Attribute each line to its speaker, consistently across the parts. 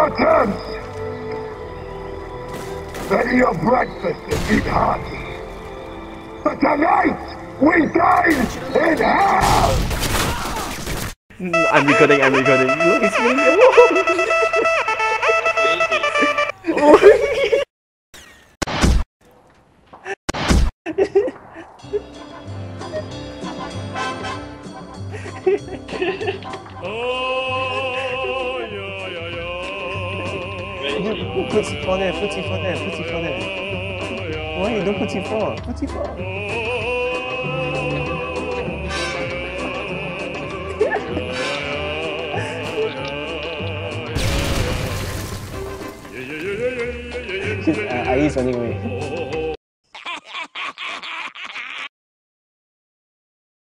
Speaker 1: Spartans! Ready your breakfast and eat hearty. But tonight, we dine in hell!
Speaker 2: I'm recording, I'm recording. Look, it's me! oh! you put it for there, put it for there, put it for there. Why you don't put it for? Put it for. I, I eat anyway.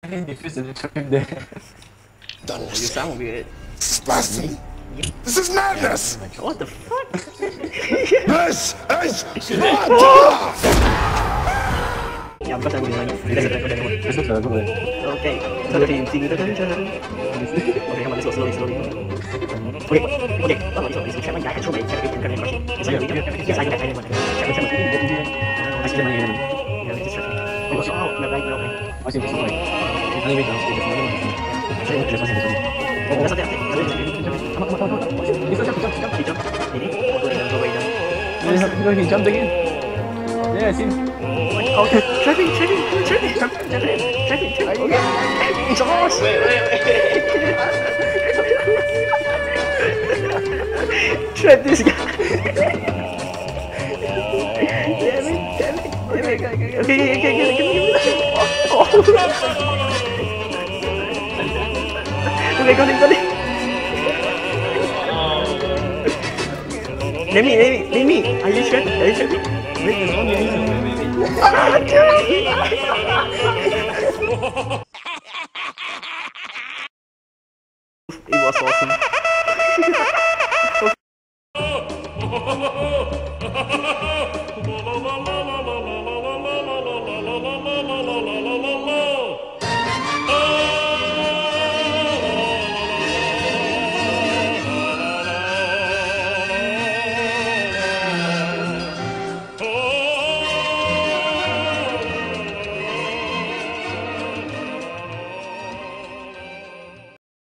Speaker 2: I didn't defuse the trap there.
Speaker 1: Don't oh,
Speaker 2: you sound weird.
Speaker 1: Spastic. This is madness!
Speaker 2: What the fuck?
Speaker 1: This is Sparta!
Speaker 2: Yeah, because I'm going to Let's go to the Okay. So the team, Okay, come on, let's go slowly, slowly. Okay, okay. Oh, can. Yes, I. I. I see the money. Yeah, let's just check. Oh, so, oh, no, right, no, okay. I see this one. Anyway, down, stay, just another one. Check, just one, that's not there. Come down.
Speaker 3: No, he jumped again. Yeah, I see.
Speaker 2: Oh, trapping, trapping, trapping, trapping, trapping, trapping. Okay. Josh! Wait, wait, wait. Trap this guy. damn it, damn it, damn it. Okay, okay, okay, okay, okay, okay. Oh. Okay, got it, got it. Let me, let me, let me. Are you trapped? Are you trapped?
Speaker 3: Wait, there's one behind.
Speaker 2: It was awesome.